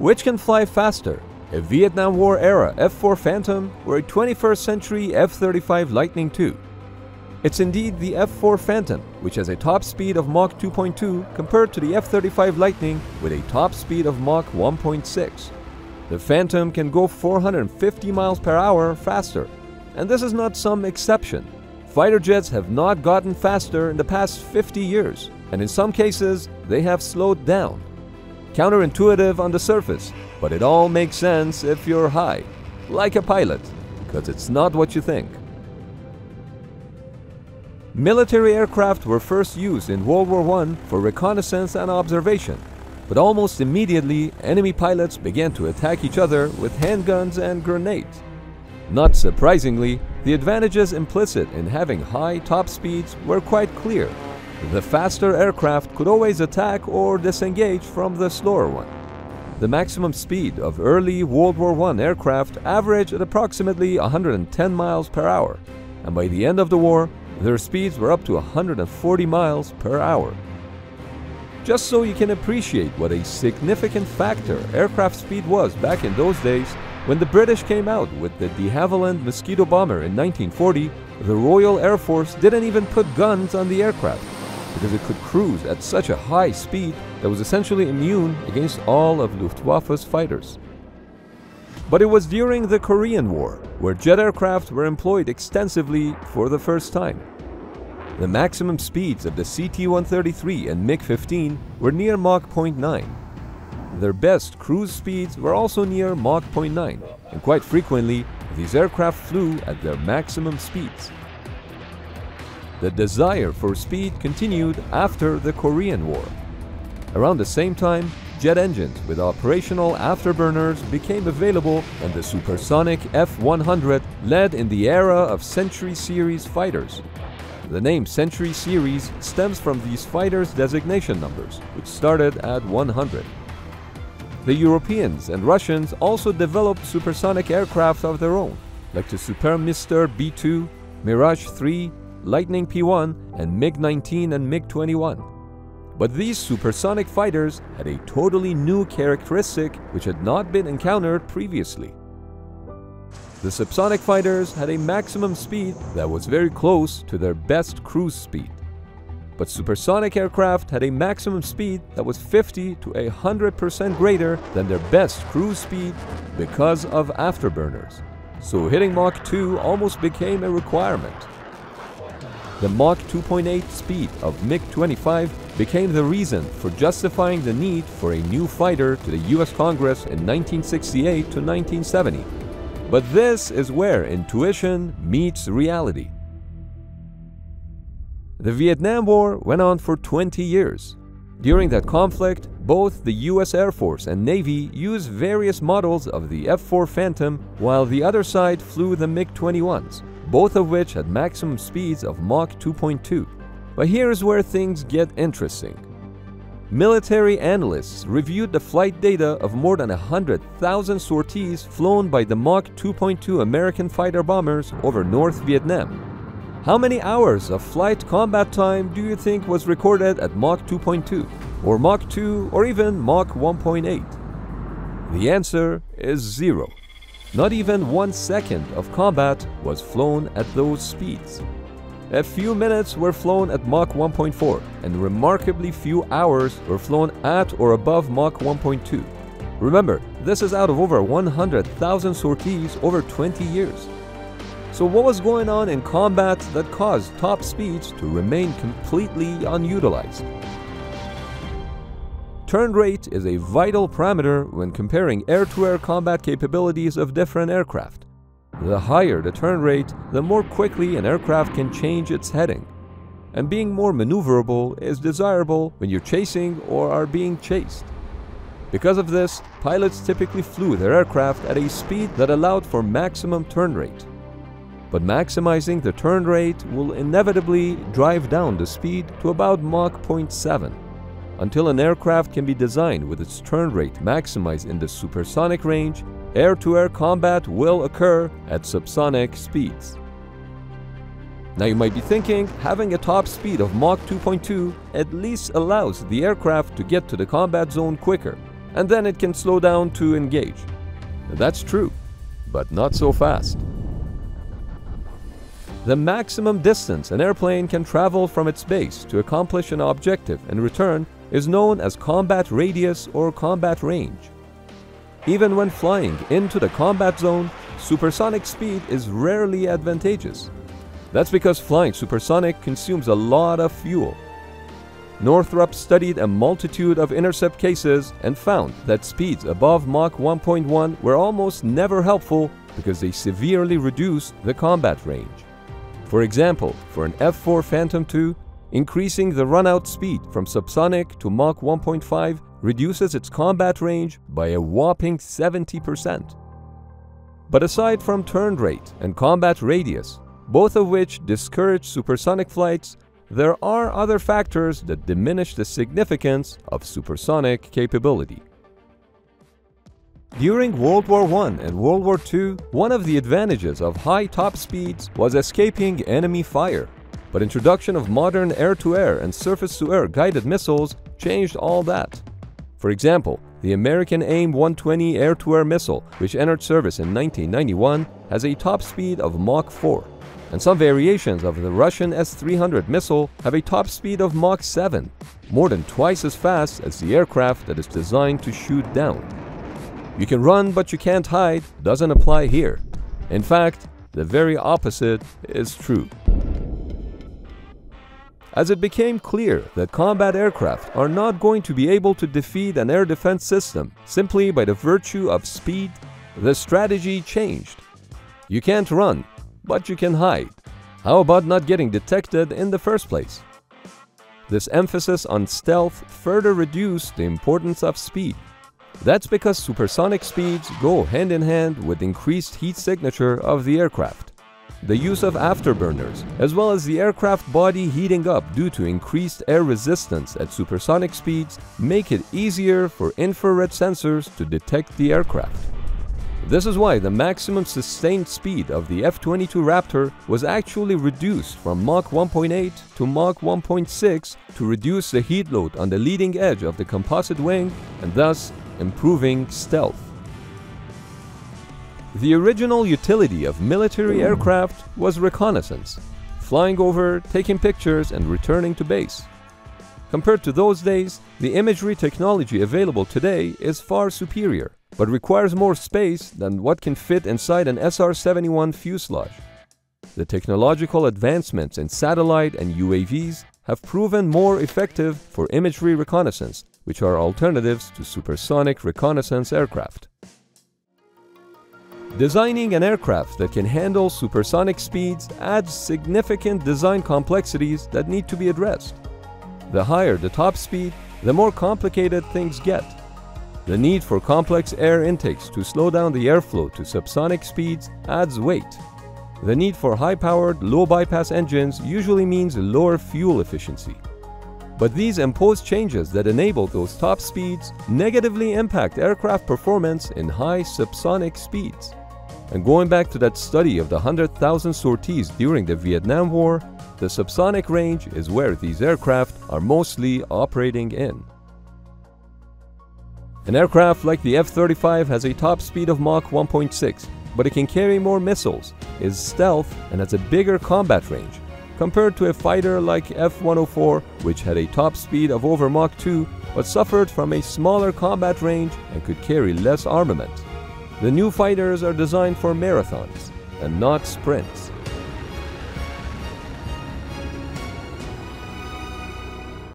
Which can fly faster, a Vietnam War era F-4 Phantom or a 21st century F-35 Lightning II? It's indeed the F-4 Phantom, which has a top speed of Mach 2.2 compared to the F-35 Lightning with a top speed of Mach 1.6. The Phantom can go 450 miles per hour faster, and this is not some exception. Fighter jets have not gotten faster in the past 50 years, and in some cases, they have slowed down. Counterintuitive on the surface, but it all makes sense if you're high, like a pilot, because it's not what you think. Military aircraft were first used in World War I for reconnaissance and observation, but almost immediately enemy pilots began to attack each other with handguns and grenades. Not surprisingly, the advantages implicit in having high top speeds were quite clear. The faster aircraft could always attack or disengage from the slower one. The maximum speed of early World War I aircraft averaged at approximately 110 miles per hour, and by the end of the war, their speeds were up to 140 miles per hour. Just so you can appreciate what a significant factor aircraft speed was back in those days, when the British came out with the de Havilland Mosquito bomber in 1940, the Royal Air Force didn't even put guns on the aircraft because it could cruise at such a high speed that was essentially immune against all of Luftwaffe's fighters. But it was during the Korean War where jet aircraft were employed extensively for the first time. The maximum speeds of the CT-133 and MiG-15 were near Mach 0.9. Their best cruise speeds were also near Mach 0.9, and quite frequently, these aircraft flew at their maximum speeds. The desire for speed continued after the Korean War. Around the same time, jet engines with operational afterburners became available and the supersonic F-100 led in the era of Century Series fighters. The name Century Series stems from these fighters' designation numbers, which started at 100. The Europeans and Russians also developed supersonic aircraft of their own, like the Super Mystere B-2, Mirage 3, Lightning P-1, and MiG-19 and MiG-21. But these supersonic fighters had a totally new characteristic which had not been encountered previously. The subsonic fighters had a maximum speed that was very close to their best cruise speed. But supersonic aircraft had a maximum speed that was 50 to 100% greater than their best cruise speed because of afterburners. So hitting Mach 2 almost became a requirement. The Mach 2.8 speed of MiG-25 became the reason for justifying the need for a new fighter to the US Congress in 1968 to 1970. But this is where intuition meets reality. The Vietnam War went on for 20 years. During that conflict, both the US Air Force and Navy used various models of the F-4 Phantom while the other side flew the MiG-21s, both of which had maximum speeds of Mach 2.2. But here's where things get interesting. Military analysts reviewed the flight data of more than 100,000 sorties flown by the Mach 2.2 American fighter bombers over North Vietnam. How many hours of flight combat time do you think was recorded at Mach 2.2, or Mach 2, or even Mach 1.8? The answer is zero. Not even one second of combat was flown at those speeds. A few minutes were flown at Mach 1.4, and remarkably few hours were flown at or above Mach 1.2. Remember, this is out of over 100,000 sorties over 20 years. So what was going on in combat that caused top speeds to remain completely unutilized? Turn rate is a vital parameter when comparing air-to-air -air combat capabilities of different aircraft. The higher the turn rate, the more quickly an aircraft can change its heading. And being more maneuverable is desirable when you're chasing or are being chased. Because of this, pilots typically flew their aircraft at a speed that allowed for maximum turn rate but maximizing the turn rate will inevitably drive down the speed to about Mach 0.7 until an aircraft can be designed with its turn rate maximized in the supersonic range, air-to-air -air combat will occur at subsonic speeds. Now you might be thinking, having a top speed of Mach 2.2 at least allows the aircraft to get to the combat zone quicker. and then it can slow down to engage. That's true, but not so fast. The maximum distance an airplane can travel from its base to accomplish an objective and return is known as combat radius or combat range. Even when flying into the combat zone, supersonic speed is rarely advantageous. That's because flying supersonic consumes a lot of fuel. Northrop studied a multitude of intercept cases and found that speeds above Mach 1.1 were almost never helpful because they severely reduced the combat range. For example, for an F-4 Phantom II, increasing the run-out speed from subsonic to Mach 1.5 reduces its combat range by a whopping 70%. But aside from turn rate and combat radius, both of which discourage supersonic flights, there are other factors that diminish the significance of supersonic capability. During World War I and World War II, one of the advantages of high top speeds was escaping enemy fire. But introduction of modern air-to-air -air and surface-to-air guided missiles changed all that. For example, the American AIM-120 air-to-air missile, which entered service in 1991, has a top speed of Mach 4, and some variations of the Russian S-300 missile have a top speed of Mach 7, more than twice as fast as the aircraft that is designed to shoot down. You can run but you can't hide doesn't apply here. In fact, the very opposite is true. As it became clear that combat aircraft are not going to be able to defeat an air defense system simply by the virtue of speed, the strategy changed. You can't run, but you can hide. How about not getting detected in the first place? This emphasis on stealth further reduced the importance of speed. That's because supersonic speeds go hand in hand with increased heat signature of the aircraft. The use of afterburners, as well as the aircraft body heating up due to increased air resistance at supersonic speeds, make it easier for infrared sensors to detect the aircraft. This is why the maximum sustained speed of the F-22 Raptor was actually reduced from Mach 1.8 to Mach 1.6 to reduce the heat load on the leading edge of the composite wing and thus improving stealth. The original utility of military aircraft was reconnaissance, flying over, taking pictures, and returning to base. Compared to those days, the imagery technology available today is far superior, but requires more space than what can fit inside an SR-71 fuselage. The technological advancements in satellite and UAVs have proven more effective for imagery reconnaissance which are alternatives to supersonic reconnaissance aircraft. Designing an aircraft that can handle supersonic speeds adds significant design complexities that need to be addressed. The higher the top speed, the more complicated things get. The need for complex air intakes to slow down the airflow to subsonic speeds adds weight. The need for high-powered, low-bypass engines usually means lower fuel efficiency. But these imposed changes that enable those top speeds negatively impact aircraft performance in high subsonic speeds. And going back to that study of the 100,000 sorties during the Vietnam War, the subsonic range is where these aircraft are mostly operating in. An aircraft like the F-35 has a top speed of Mach 1.6, but it can carry more missiles, is stealth, and has a bigger combat range, compared to a fighter like F-104 which had a top speed of over Mach 2 but suffered from a smaller combat range and could carry less armament. The new fighters are designed for marathons and not sprints.